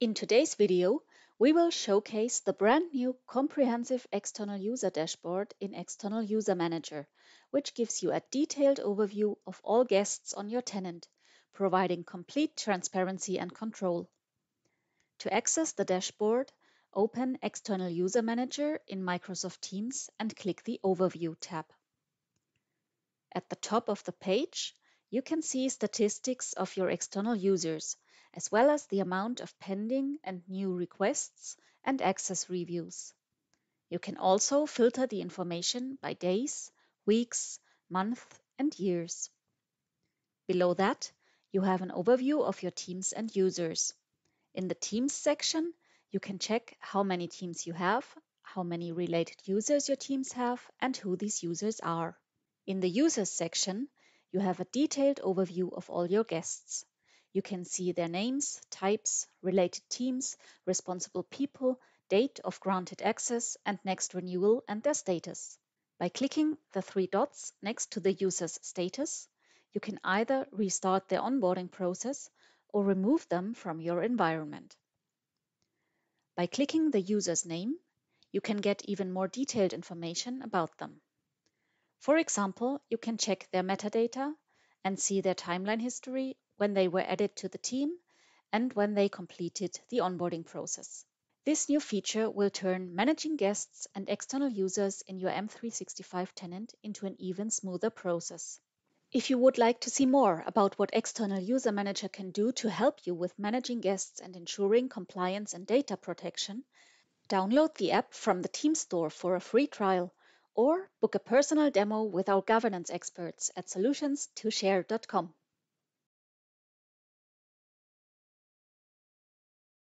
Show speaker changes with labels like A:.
A: In today's video, we will showcase the brand new comprehensive external user dashboard in External User Manager, which gives you a detailed overview of all guests on your tenant, providing complete transparency and control. To access the dashboard, open External User Manager in Microsoft Teams and click the Overview tab. At the top of the page, you can see statistics of your external users, as well as the amount of pending and new requests and access reviews. You can also filter the information by days, weeks, months, and years. Below that, you have an overview of your teams and users. In the Teams section, you can check how many teams you have, how many related users your teams have, and who these users are. In the Users section, you have a detailed overview of all your guests. You can see their names, types, related teams, responsible people, date of granted access, and next renewal and their status. By clicking the three dots next to the user's status, you can either restart their onboarding process or remove them from your environment. By clicking the user's name, you can get even more detailed information about them. For example, you can check their metadata and see their timeline history when they were added to the team and when they completed the onboarding process. This new feature will turn managing guests and external users in your M365 tenant into an even smoother process. If you would like to see more about what External User Manager can do to help you with managing guests and ensuring compliance and data protection, download the app from the Team Store for a free trial or book a personal demo with our governance experts at solutions2share.com.